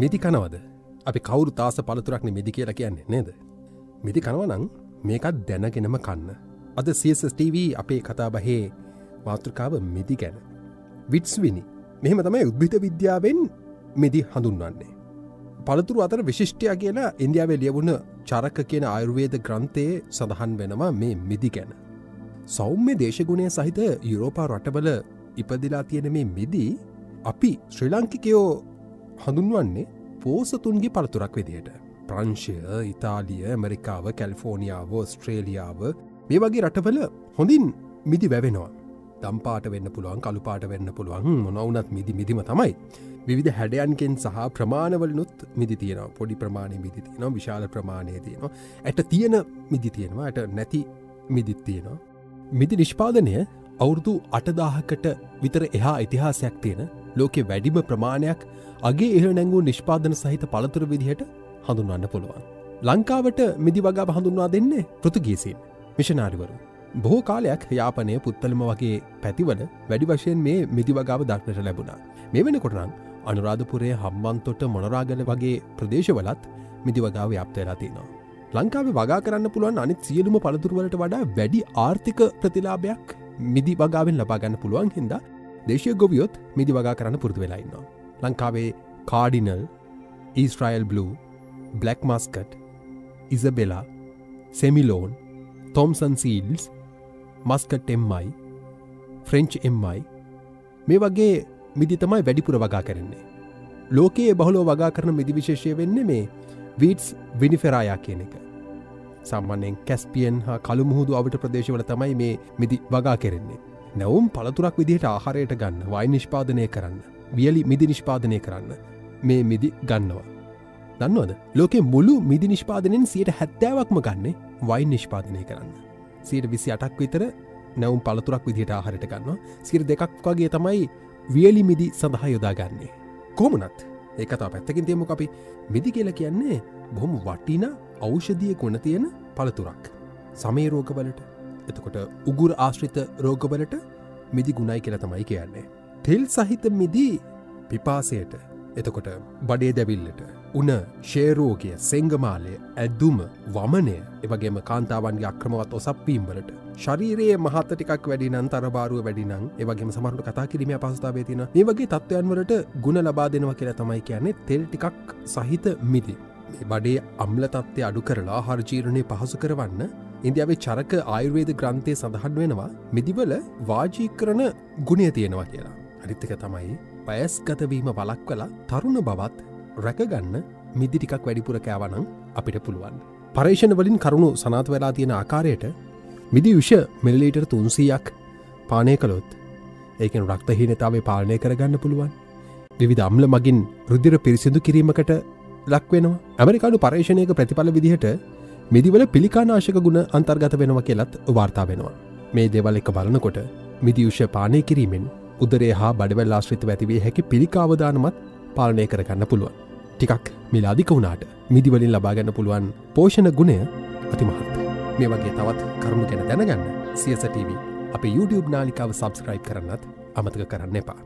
මිදි කනවද අපි කවුරු තාස පළතුරක්න මිදි කියලා කියන්නේ නේද. මිදි කනවනං මේකත් දැනගෙනම කන්න. අද CSTV අපේ කතාබහේ මාතෘකාව මිදි ගැන. විට්ස්විනි මෙහෙම තමයි උද්භිත විද්‍යාවෙන් මිදි හඳුන්වන්නේ. පළතුරු අතර විශිෂ්ටය කියලා ඉන්දියාවේ ලියවුණ චරක කියන ආයුර්වේද ග්‍රන්ථයේ සඳහන් වෙනවා මේ මිදි ගැන. සෞම්‍ය දේශගුණය සහිත යුරෝපා රටවල ඉපදිලා තියෙන මේ මිදී අපි ශ්‍රී ලංකිකයෝ හඳුන්වන්නේ පෝසතුන්ගේ පළතුරක් විදියට. ප්‍රංශය ඉතාලිය ඇමරිකාව කැල්ෆෝනිියාව ස්ට්‍රේලියාව මේ වගේ රටවල හොඳින් මිදි වැවෙනවා. දම්පාට වෙන්න පුළුවන් කළුපාට වෙන්න පුළුවන් මොනවුනත් මිදි මිදිම තමයි. විවිධ හැඩයන්කෙන් සහ ප්‍රමාණවලනුත් මිදි තියෙන පොඩි ප්‍රමාණය මිදි තියෙන විශාල ප්‍රමාණය තියෙනවා ඇට තියෙන මිදි තියෙනවා ඇට නැති මිදිත් තියෙනවා. මිදි නිෂ්පාදනය අවුරුදු අටදාහකට විතර එහා ඉතිහාසයක් තියෙන ලෝකෙ වැඩිම ප්‍රමාණයක් අගේ එහ නැංගූ නිෂ්පාදන සහිත පළතුර විදිහට හඳුන්වන්න පුළුවන්. ලංකාවට මිදි වගා හඳුන්වා දෙන්නේ පෘතුගීසින් මිෂනාරිවරු. බොහෝ කාලයක් යාපනය පුත්තලම වගේ පැතිවල වැඩි වශයෙන් මේ මිදි වගාව දක්නට ලැබුණා. මේ වෙන කොටනම් අනුරාධපුරේ හම්බන්තොට මොනරාගල වගේ ප්‍රදේශවලත් මිදි වගාව යප්තයලා තිනවා. ලංකාව වගා කරන්න පුළුවන් අනිත් සියලුම පළතුරුවලට වඩා වැඩි ආර්ථික ප්‍රතිලාභයක් මිදි වගාවෙන් ලබාගන්න පුළුවන් හින්ද දේශය ගොවියොත් මිදි වගා කරන්න පුරදු වෙලාඉන්නවා. ලංකාවේ Cardinal Israel Blue Black Muscat Isabella Semillon Thompson Seedless Muscat එම්මයි French එම්මයි මේ වගේ මිදි තමයි වැඩිපුර වගා කරන්නේ. ලෝකයේ බහලෝ වගා කරන මිදි විශේෂය වෙන්න මේ වීටස් විනිෆෙරායා කියන එක. සම්මන්නෙන් කැස්පියන් හා කළුමුහුදු අවට ප්‍රදේශවල තමයි මේ මිදි වගා කෙරෙන්නේ. නැවුම් පළතුරක් විදිහට ආහාරයට ගන්න වයි නිෂ්පාදනය කරන්න. වියලි මිදි නිෂ්පාදනය කරන්න මේ මිදි ගන්නවා. දන්නවද ලෝකෙ මුළු මිදි නිෂ්පාදනෙන් සියට හැත්තෑවක්ම ගන්නේ වයි නිෂ්පාදනය කරන්න. සීට විසි අටක් විතර නැවුම් පළතුරක් විදිහට ආහරයට ගන්නවා සිර දෙකක් වගේ තමයි වියලි මිදි සඳහා යොදාගන්නේ. කොමුණත් ඒකතා පැත්තකින් තියමු අපි මිදි කියල කියන්නේ බොහොම වටින ඖෂධිය ගුණ තියෙන පළතුරක්. සමේ රෝගවලට එතකොට උගුර ආශ්‍රිත රෝගවලට මිදි ගුණයි කියල තමයි කියන්නේ. තෙල් සහිත මිදී පිපාසයට එතකොට බඩේ දැවිල්ලට උන ශේරෝගය සෙංගමාලය ඇද්දුම වමනය එවගේම කාන්තාවන්ගේ අක්‍රමවත් ඔසප්පීම්වලට ශරීරයේ මහත ටිකක් වැඩිනම් තරබාරුව වැඩිනම් ඒවගේ සමහට කතා කිරීම පස්ථාවේ තින මේ වගේ තත්ත්වයන්වලට ගුණ ලබා දෙනවා කියලා තමයි කියන්නේ තෙල් ටිකක් සහිත මිදි. බඩේ අම්ල තත්ත්වය අඩු කරලා හර්ජීරණය පහසු කරවන්න ඉන්දියාවේ චරක ආයුර්වේද ග්‍රන්ථය සඳහන් වෙනවා මිදිවල වාජී කරන ගුණය තියෙනවා කියලා. අරිත්තක තමයි පයස්ගතවීම වලක් කලා තරුණ බවත් රැකගන්න මිදි ටිකක් වැඩිපුර කෑවනං අපිට පුළුවන්. පර්ේෂණ වලින් කරුණු සනාත වෙලා තියෙන ආකාරයට මිදි විෂ මිලිලීටර් තුන්සීයක් පානය කළොත් ඒකෙන් රක්තහීනතාවේ පාලනය කරගන්න පුළුවන්. විවිධ අම්ල මගින් රුදිර පිරිසිදු කිරීමකට ලක්වෙනවා ඇමරිකාඩු පර්ේෂණයක ප්‍රතිඵල විදිහට මිදිවල පිළිකානාශක ගුණ අන්තර්ගත වෙනවා කියලත් වාර්තා වෙනවා. මේ දෙවල් එක බලනකොට මිදිවිෂ පානය කිරීමෙන් උදරේ හා බඩවැල් ආශ්‍රිත ඇතිවේ හැකි පිළිකාවදානමත් පාලනය කරගන්න පුළුවන්. ටිකක් මිලාදික වුණාට මිදිවලින් ලබාගන්න පුළුවන් පෝෂණ ගුණය අතිමහත්. මේ වගේ තවත් කරුණු ගැන දැනගන්න සියසටව අප YouTube නාලිකාව සබස්ක්‍රයිබ් කරන්නත් අමතක කරන්න එපා.